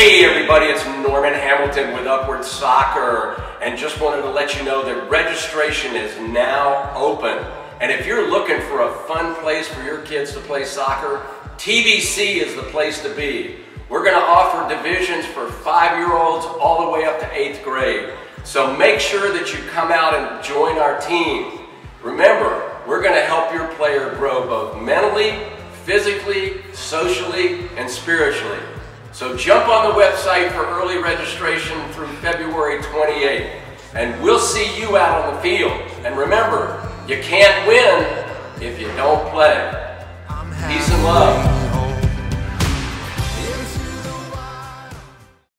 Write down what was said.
Hey everybody, it's Norman Hamilton with Upward Soccer and just wanted to let you know that registration is now open. And if you're looking for a fun place for your kids to play soccer, TBC is the place to be. We're going to offer divisions for five-year-olds all the way up to eighth grade. So make sure that you come out and join our team. Remember, we're going to help your player grow both mentally, physically, socially, and spiritually. So jump on the website for early registration through February 28th. And we'll see you out on the field. And remember, you can't win if you don't play. Peace and love.